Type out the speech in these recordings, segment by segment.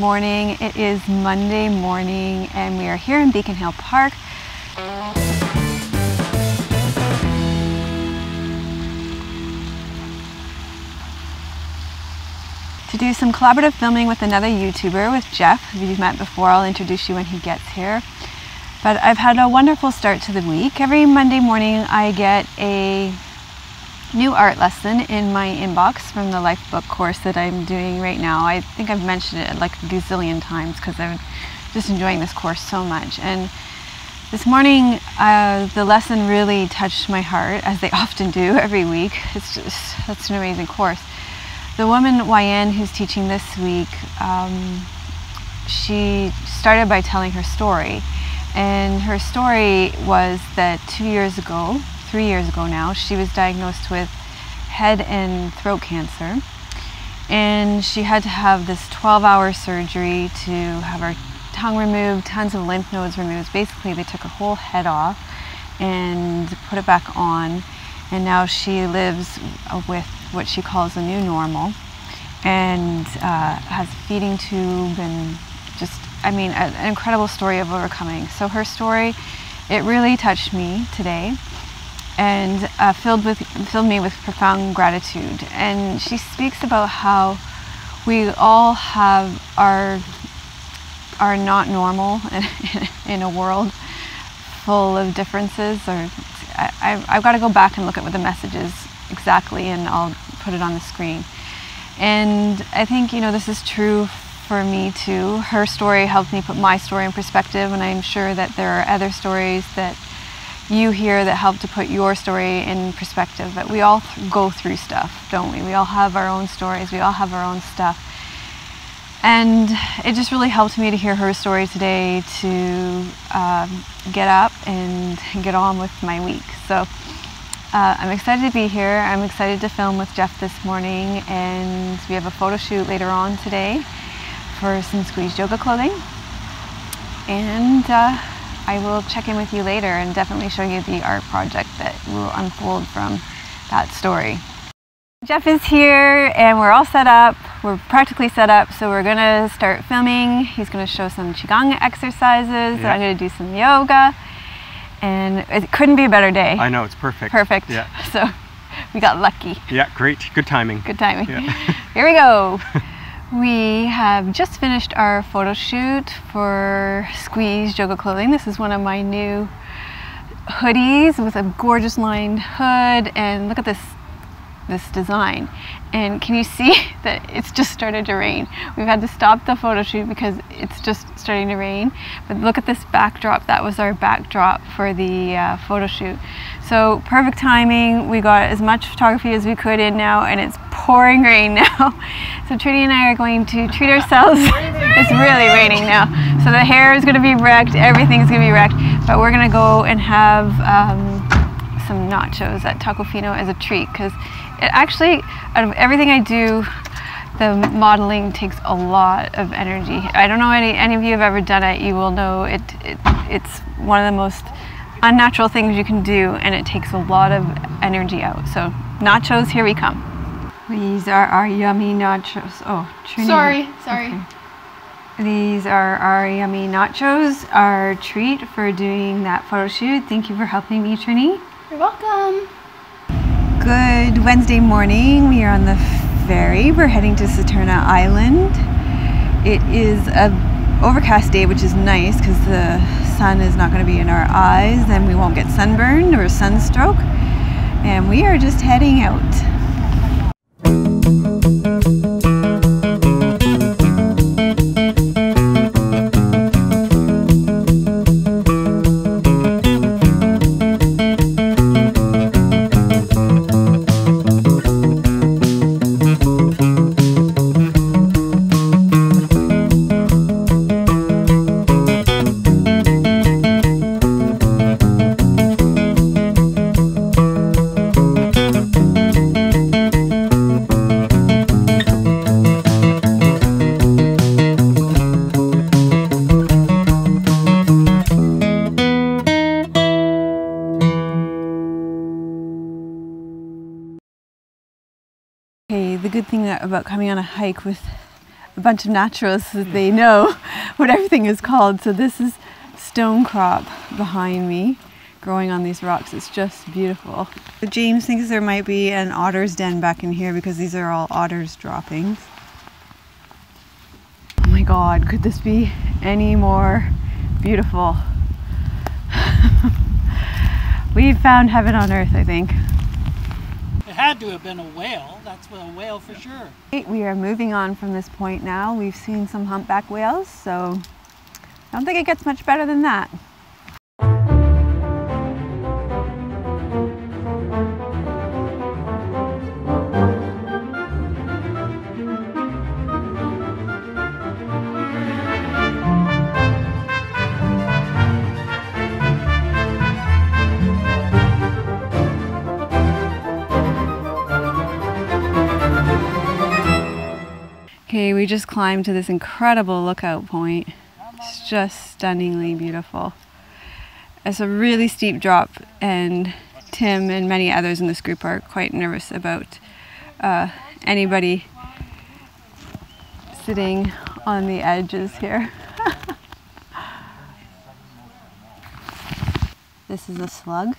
morning. It is Monday morning and we are here in Beacon Hill Park. to do some collaborative filming with another YouTuber, with Jeff, who you've met before. I'll introduce you when he gets here. But I've had a wonderful start to the week. Every Monday morning I get a new art lesson in my inbox from the Lifebook course that I'm doing right now. I think I've mentioned it like a gazillion times because I'm just enjoying this course so much. And this morning, uh, the lesson really touched my heart, as they often do every week. It's just, that's an amazing course. The woman, YN, who's teaching this week, um, she started by telling her story. And her story was that two years ago, three years ago now, she was diagnosed with head and throat cancer. And she had to have this 12 hour surgery to have her tongue removed, tons of lymph nodes removed. Basically, they took her whole head off and put it back on. And now she lives with what she calls a new normal and uh, has a feeding tube and just, I mean, an incredible story of overcoming. So her story, it really touched me today and uh, filled with filled me with profound gratitude. And she speaks about how we all have our are not normal in, a world full of differences. Or I, I've got to go back and look at what the message is exactly, and I'll put it on the screen. And I think you know this is true for me too. Her story helped me put my story in perspective, and I'm sure that there are other stories that you hear that help to put your story in perspective. But we all th go through stuff, don't we? We all have our own stories, we all have our own stuff. And it just really helped me to hear her story today to um, get up and get on with my week. So uh, I'm excited to be here. I'm excited to film with Jeff this morning and we have a photo shoot later on today for some squeezed yoga clothing. And uh, I will check in with you later and definitely show you the art project that will unfold from that story. Jeff is here and we're all set up. We're practically set up, so we're gonna start filming. He's gonna show some Qigong exercises, yeah. I'm gonna do some yoga. And it couldn't be a better day. I know, it's perfect. Perfect. Yeah. So we got lucky. Yeah, great. Good timing. Good timing. Yeah. here we go. We have just finished our photo shoot for Squeeze Yoga Clothing. This is one of my new hoodies with a gorgeous lined hood and look at this this design. And can you see that it's just started to rain? We've had to stop the photo shoot because it's just starting to rain. But look at this backdrop. That was our backdrop for the uh, photo shoot. So perfect timing. We got as much photography as we could in now and it's pouring rain now. So Trudy and I are going to treat ourselves. It's really raining now. So the hair is going to be wrecked. Everything's going to be wrecked. But we're going to go and have um, some nachos at Tacofino as a treat because it actually, out of everything I do, the modeling takes a lot of energy. I don't know any, any of you have ever done it, you will know it, it, it's one of the most unnatural things you can do and it takes a lot of energy out. So nachos, here we come. These are our yummy nachos. Oh, Trinity. Sorry, sorry. Okay. These are our yummy nachos, our treat for doing that photo shoot. Thank you for helping me, Trini. You're welcome. Good Wednesday morning. We are on the ferry. We're heading to Saturna Island. It is a overcast day, which is nice because the sun is not going to be in our eyes. Then we won't get sunburned or sunstroke. And we are just heading out. About coming on a hike with a bunch of naturalists, they know what everything is called. So this is stone crop behind me growing on these rocks. It's just beautiful. James thinks there might be an otter's den back in here because these are all otter's droppings. Oh my god, could this be any more beautiful? We've found heaven on earth, I think. It had to have been a whale. That's a whale for sure. We are moving on from this point now. We've seen some humpback whales, so I don't think it gets much better than that. We just climbed to this incredible lookout point. It's just stunningly beautiful. It's a really steep drop, and Tim and many others in this group are quite nervous about uh, anybody sitting on the edges here. this is a slug.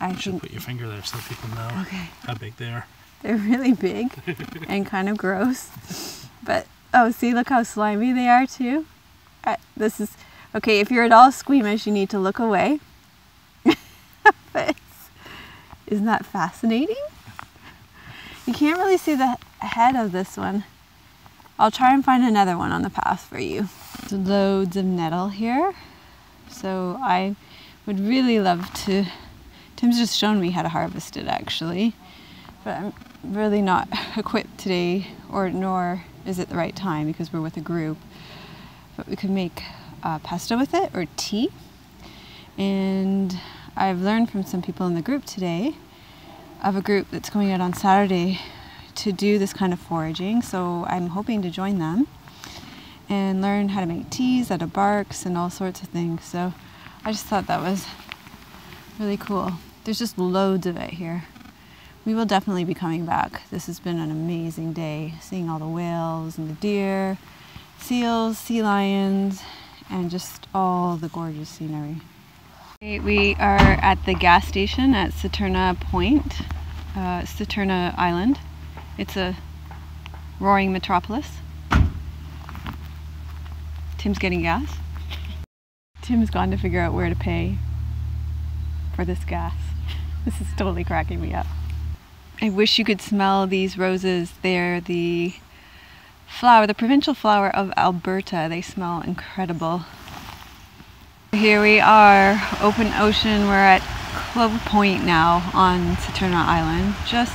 I You should put your finger there so people know Okay. how big they are. they're really big and kind of gross. But oh, see, look how slimy they are too. This is okay. If you're at all squeamish, you need to look away. but isn't that fascinating? You can't really see the head of this one. I'll try and find another one on the path for you. Loads of nettle here. So I would really love to. Tim's just shown me how to harvest it actually but I'm really not equipped today, or nor is it the right time because we're with a group. But we could make uh, pesto with it or tea. And I've learned from some people in the group today of a group that's going out on Saturday to do this kind of foraging. So I'm hoping to join them and learn how to make teas out of barks and all sorts of things. So I just thought that was really cool. There's just loads of it here we will definitely be coming back. This has been an amazing day, seeing all the whales and the deer, seals, sea lions, and just all the gorgeous scenery. We are at the gas station at Saturna Point, uh, Saturna Island. It's a roaring metropolis. Tim's getting gas. Tim's gone to figure out where to pay for this gas. This is totally cracking me up. I wish you could smell these roses. They're the flower, the provincial flower of Alberta. They smell incredible. Here we are, open ocean. We're at Clove Point now on Saturna Island. Just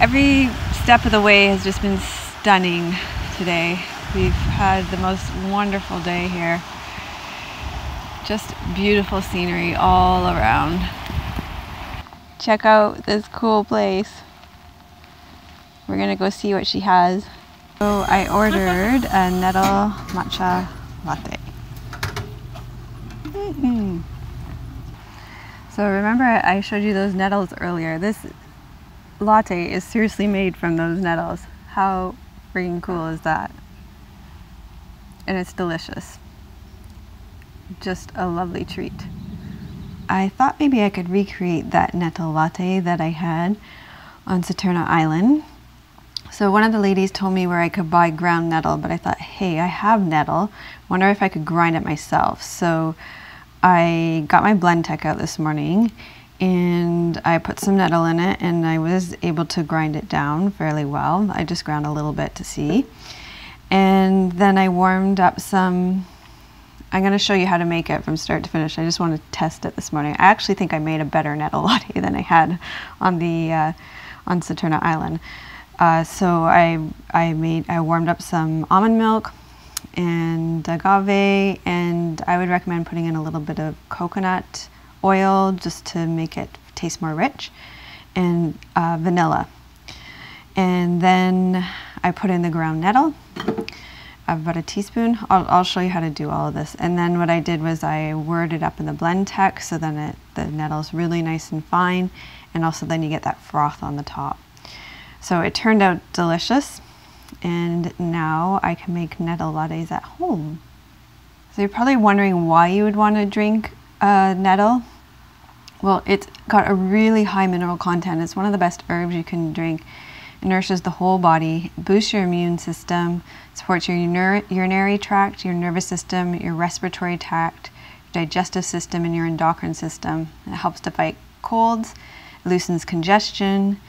every step of the way has just been stunning today. We've had the most wonderful day here. Just beautiful scenery all around check out this cool place. We're gonna go see what she has. So I ordered a nettle matcha latte. Mm-hmm. So remember I showed you those nettles earlier. This latte is seriously made from those nettles. How freaking cool is that? And it's delicious. Just a lovely treat. I thought maybe I could recreate that nettle latte that I had on Saturna Island. So one of the ladies told me where I could buy ground nettle, but I thought, hey, I have nettle. Wonder if I could grind it myself. So I got my Blendtec out this morning and I put some nettle in it and I was able to grind it down fairly well. I just ground a little bit to see. And then I warmed up some I'm going to show you how to make it from start to finish. I just want to test it this morning. I actually think I made a better nettle latte than I had on the uh, on Saturna Island. Uh, so I I made I warmed up some almond milk and agave, and I would recommend putting in a little bit of coconut oil just to make it taste more rich, and uh, vanilla. And then I put in the ground nettle about a teaspoon. I'll, I'll, show you how to do all of this. And then what I did was I worded up in the blend Blendtec so then it, the nettle's really nice and fine and also then you get that froth on the top. So it turned out delicious and now I can make nettle lattes at home. So you're probably wondering why you would want to drink uh, nettle. Well, it's got a really high mineral content. It's one of the best herbs you can drink. It nourishes the whole body, boosts your immune system, supports your urinary tract, your nervous system, your respiratory tract, your digestive system, and your endocrine system. It helps to fight colds, loosens congestion,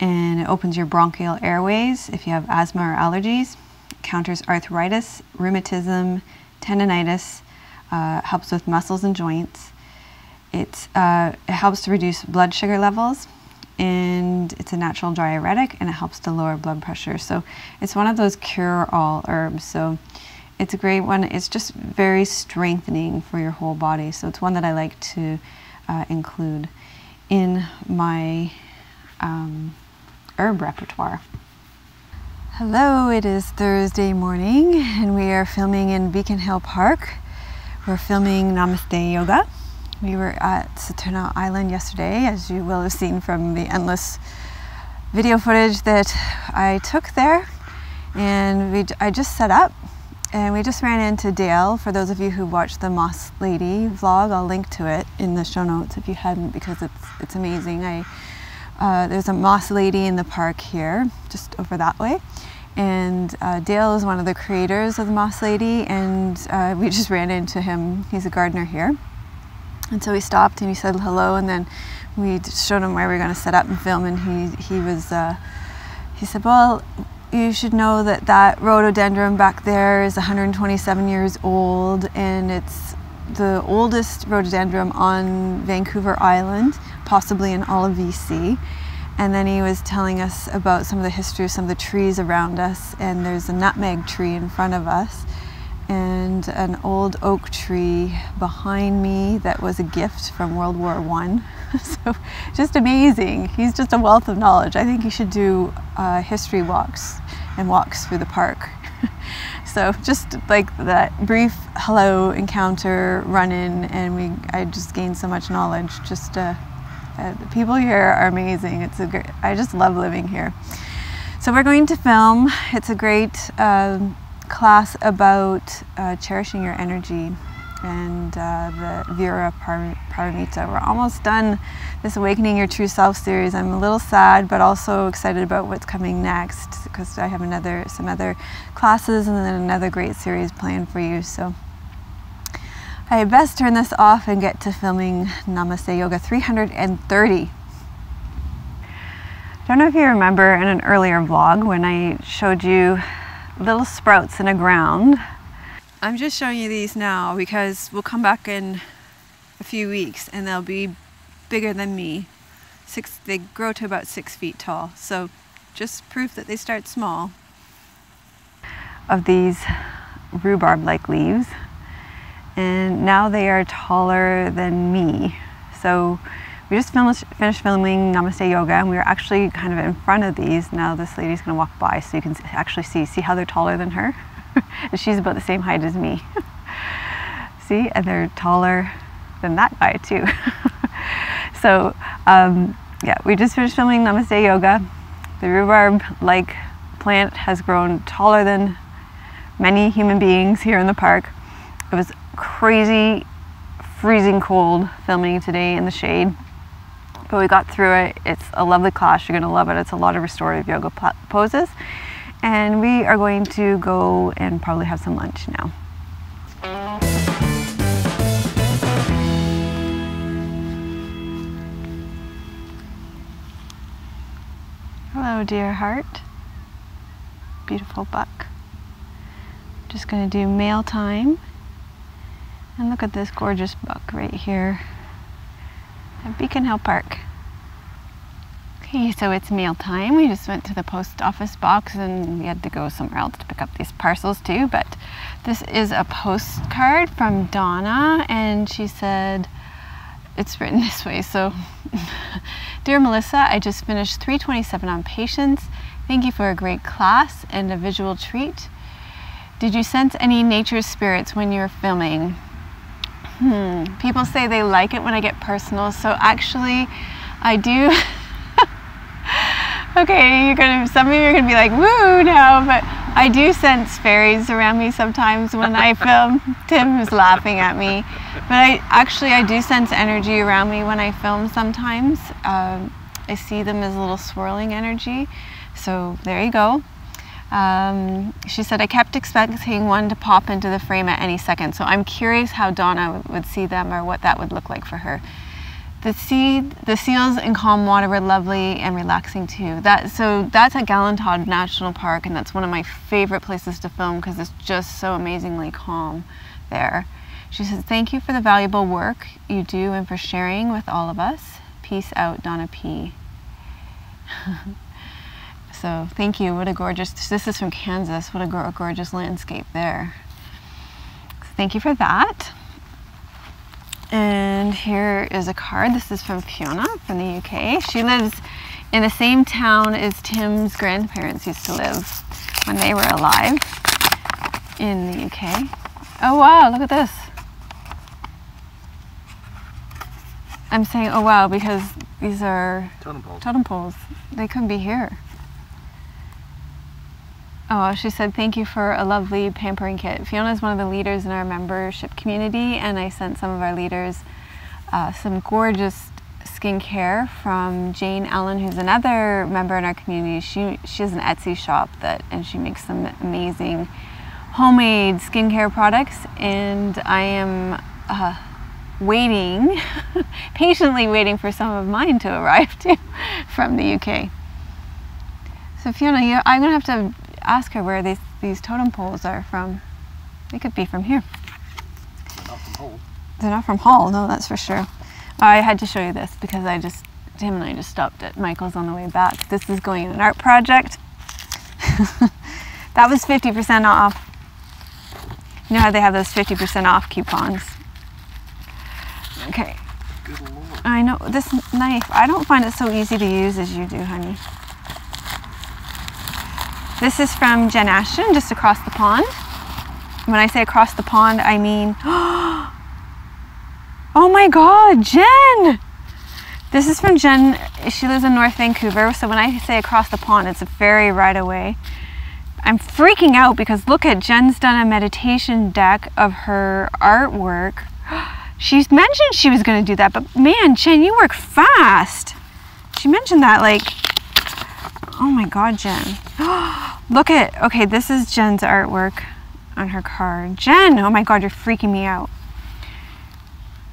and it opens your bronchial airways if you have asthma or allergies. It counters arthritis, rheumatism, tendonitis, uh, helps with muscles and joints. Uh, it helps to reduce blood sugar levels and it's a natural diuretic and it helps to lower blood pressure. So it's one of those cure-all herbs. So it's a great one. It's just very strengthening for your whole body. So it's one that I like to uh, include in my um, herb repertoire. Hello, it is Thursday morning and we are filming in Beacon Hill Park. We're filming Namaste Yoga. We were at Saturna Island yesterday, as you will have seen from the endless video footage that I took there. And we, I just set up and we just ran into Dale. For those of you who watched the Moss Lady vlog, I'll link to it in the show notes if you hadn't because it's, it's amazing. I, uh, there's a moss lady in the park here, just over that way. And uh, Dale is one of the creators of the Moss Lady, and uh, we just ran into him. He's a gardener here. And so we stopped and he said hello, and then we showed him where we were going to set up and film, and he, he was, uh, he said, well, you should know that that rhododendron back there is 127 years old, and it's the oldest rhododendron on Vancouver Island, possibly in all of BC. And then he was telling us about some of the history of some of the trees around us, and there's a nutmeg tree in front of us and an old oak tree behind me that was a gift from World War One. so just amazing. He's just a wealth of knowledge. I think he should do uh, history walks and walks through the park. so just like that brief hello encounter, run in, and we I just gained so much knowledge. Just uh, uh, the people here are amazing. It's a great. I just love living here. So we're going to film. It's a great. Um, class about uh, cherishing your energy and uh, the Virya Paramita. We're almost done this Awakening Your True Self series. I'm a little sad, but also excited about what's coming next because I have another, some other classes and then another great series planned for you. So I best turn this off and get to filming Namaste Yoga 330. I don't know if you remember in an earlier vlog when I showed you little sprouts in the ground. I'm just showing you these now because we'll come back in a few weeks and they'll be bigger than me. Six, they grow to about six feet tall. So just proof that they start small. Of these rhubarb-like leaves. And now they are taller than me. So we just finished, filming Namaste Yoga and we were actually kind of in front of these. Now this lady's gonna walk by so you can actually see, see how they're taller than her? and she's about the same height as me. see, and they're taller than that guy too. so um, yeah, we just finished filming Namaste Yoga. The rhubarb-like plant has grown taller than many human beings here in the park. It was crazy, freezing cold filming today in the shade but we got through it. It's a lovely class. You're going to love it. It's a lot of restorative yoga poses. And we are going to go and probably have some lunch now. Hello, dear heart. Beautiful buck. Just going to do male time. And look at this gorgeous buck right here at Beacon Hill Park. Okay, so it's meal time. We just went to the post office box and we had to go somewhere else to pick up these parcels too. But this is a postcard from Donna and she said, it's written this way. So, Dear Melissa, I just finished 327 on patience. Thank you for a great class and a visual treat. Did you sense any nature spirits when you were filming? Hmm. People say they like it when I get personal, so actually I do Okay, you're gonna. Some of you are gonna be like, "Woo!" now, but I do sense fairies around me sometimes when I film. Tim is laughing at me, but I actually I do sense energy around me when I film. Sometimes um, I see them as a little swirling energy. So there you go. Um, she said, I kept expecting one to pop into the frame at any second. So I'm curious how Donna would see them or what that would look like for her. The sea, the seals in calm water were lovely and relaxing too. That so that's at Gulf Islands National Park, and that's one of my favorite places to film because it's just so amazingly calm there. She says, "Thank you for the valuable work you do and for sharing with all of us. Peace out, Donna P." so thank you. What a gorgeous. This is from Kansas. What a gorgeous landscape there. Thank you for that. And here is a card. This is from Fiona from the UK. She lives in the same town as Tim's grandparents used to live when they were alive in the UK. Oh wow, look at this. I'm saying oh wow because these are Totem poles. totem poles. They couldn't be here. Oh, she said, thank you for a lovely pampering kit. Fiona is one of the leaders in our membership community, and I sent some of our leaders uh, some gorgeous skincare from Jane Allen, who's another member in our community. She, she has an Etsy shop that, and she makes some amazing homemade skincare products, and I am uh, waiting, patiently waiting for some of mine to arrive too from the UK. So Fiona, I'm gonna have to ask her where these these totem poles are from. They could be from here. Not from Hull. They're not from Hull, no, that's for sure. I had to show you this because I just Tim and I just stopped at Michael's on the way back. This is going in an art project. that was 50% off. You know how they have those 50% off coupons. Okay. I know this knife. I don't find it so easy to use as you do, honey. This is from Jen Ashton, just across the pond. When I say across the pond, I mean, oh my God, Jen! This is from Jen. She lives in North Vancouver, so when I say across the pond, it's a ferry right away. I'm freaking out because look at Jen's done a meditation deck of her artwork. She's mentioned she was going to do that, but man, Jen, you work fast. She mentioned that like, oh my God, Jen. Oh Look at, okay, this is Jen's artwork on her card. Jen, oh my God, you're freaking me out.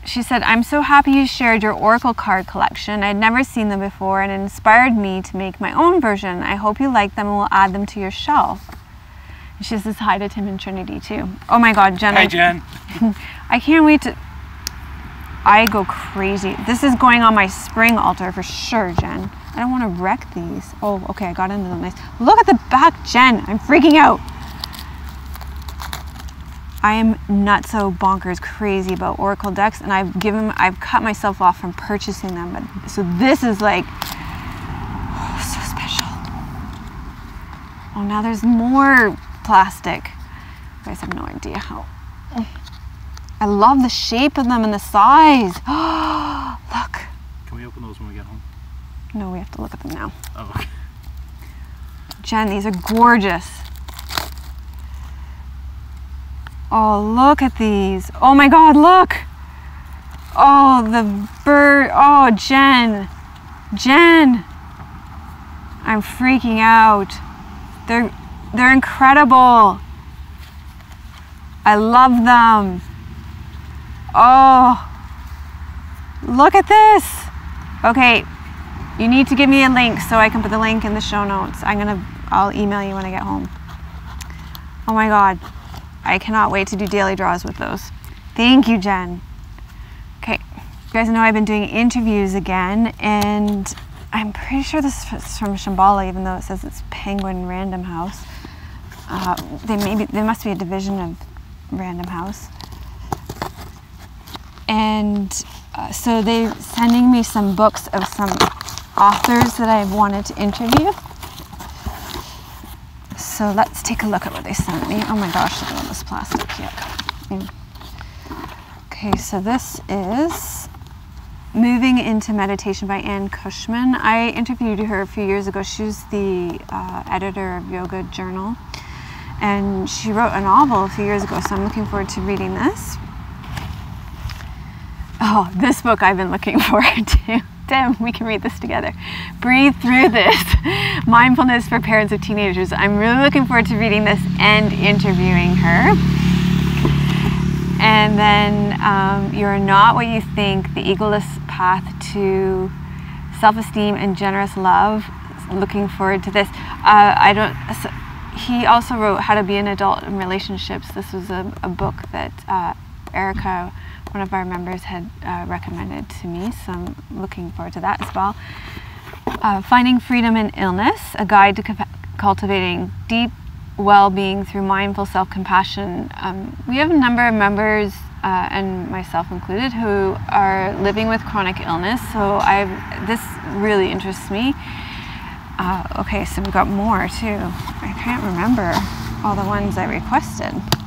She said, I'm so happy you shared your Oracle card collection. I'd never seen them before and it inspired me to make my own version. I hope you like them and will add them to your shelf. And she says hi to Tim and Trinity too. Oh my God, Jen. Hi, I- Jen. I can't wait to. I go crazy. This is going on my spring altar for sure, Jen. I don't want to wreck these. Oh, okay, I got into them nice. Look at the back, Jen. I'm freaking out. I am not so bonkers crazy about Oracle decks, and I've given, I've cut myself off from purchasing them. But so this is like oh, so special. Oh, now there's more plastic. You guys have no idea how I love the shape of them and the size. Look. Can we open those when we get home? No, we have to look at them now. Oh. Jen, these are gorgeous. Oh, look at these. Oh my God, look. Oh, the bird. Oh, Jen. Jen. I'm freaking out. They're, they're incredible. I love them. Oh, look at this. Okay, you need to give me a link so I can put the link in the show notes. I'm gonna, I'll email you when I get home. Oh my God, I cannot wait to do daily draws with those. Thank you, Jen. Okay, you guys know I've been doing interviews again, and I'm pretty sure this is from Shambhala, even though it says it's Penguin Random House. Uh, they maybe there must be a division of Random House. And uh, so they're sending me some books of some authors that I've wanted to interview. So let's take a look at what they sent me. Oh my gosh, look at all this plastic. Yuck. Mm. Okay, so this is Moving into Meditation by Anne Cushman. I interviewed her a few years ago. She was the uh, editor of Yoga Journal, and she wrote a novel a few years ago, so I'm looking forward to reading this. Oh, this book I've been looking forward to. Tim, we can read this together. Breathe through this. Mindfulness for parents of teenagers. I'm really looking forward to reading this and interviewing her. And then um, You're Not What You Think The Egoless Path to Self Esteem and Generous Love. Looking forward to this. Uh, I don't. So he also wrote How to Be an Adult in Relationships. This was a, a book that uh, Erica, one of our members, had uh, recommended to me, so I'm looking forward to that as well. Uh, Finding Freedom in Illness, a guide to cultivating deep well-being through mindful self-compassion. Um, we have a number of members, uh, and myself included, who are living with chronic illness. So I, this really interests me. Uh, okay, so we've got more too. I can't remember all the ones I requested.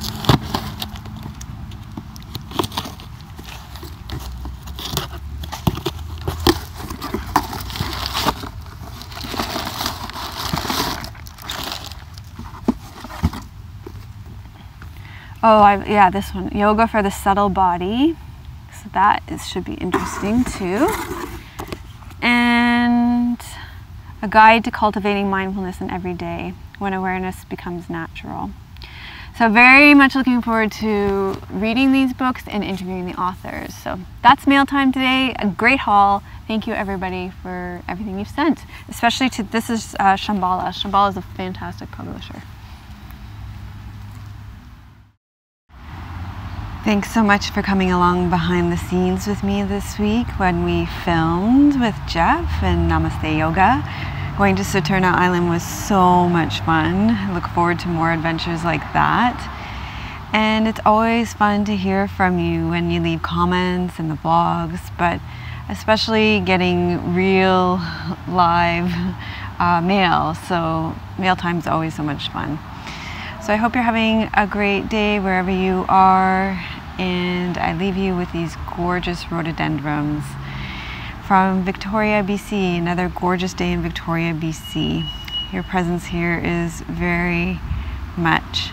Oh, I, yeah, this one. Yoga for the subtle body. So that is, should be interesting too. And a guide to cultivating mindfulness in every day when awareness becomes natural. So very much looking forward to reading these books and interviewing the authors. So that's mail time today. A great haul. Thank you everybody for everything you've sent, especially to this is uh, Shambhala. Shambhala is a fantastic publisher. Thanks so much for coming along behind the scenes with me this week when we filmed with Jeff and Namaste Yoga. Going to Saturna Island was so much fun. I look forward to more adventures like that. And it's always fun to hear from you when you leave comments in the blogs, but especially getting real live uh, mail. So mail time is always so much fun. So I hope you're having a great day wherever you are and I leave you with these gorgeous rhododendrons from Victoria, BC, another gorgeous day in Victoria, BC. Your presence here is very much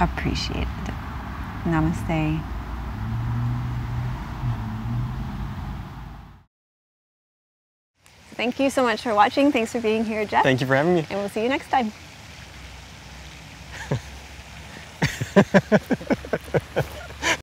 appreciated. Namaste. Thank you so much for watching. Thanks for being here, Jeff. Thank you for having me. And we'll see you next time.